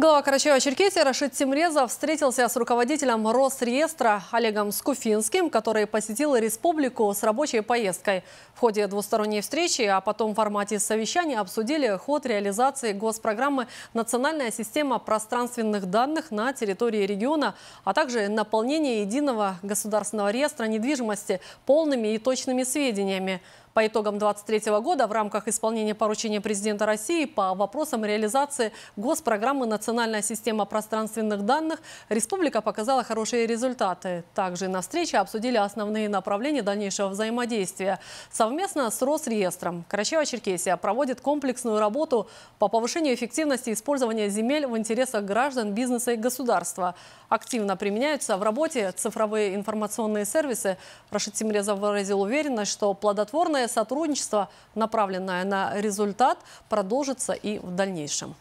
Глава Карачаева-Черкесии Рашид Тимрезов встретился с руководителем Росреестра Олегом Скуфинским, который посетил республику с рабочей поездкой. В ходе двусторонней встречи, а потом в формате совещания обсудили ход реализации госпрограммы «Национальная система пространственных данных» на территории региона, а также наполнение единого государственного реестра недвижимости полными и точными сведениями. По итогам 2023 года в рамках исполнения поручения президента России по вопросам реализации госпрограммы «Национальная система пространственных данных» республика показала хорошие результаты. Также на встрече обсудили основные направления дальнейшего взаимодействия. Совместно с Росреестром Карачаево-Черкесия проводит комплексную работу по повышению эффективности использования земель в интересах граждан, бизнеса и государства. Активно применяются в работе цифровые информационные сервисы. Рашид Тимрезов выразил уверенность, что плодотворное сотрудничество, направленное на результат, продолжится и в дальнейшем.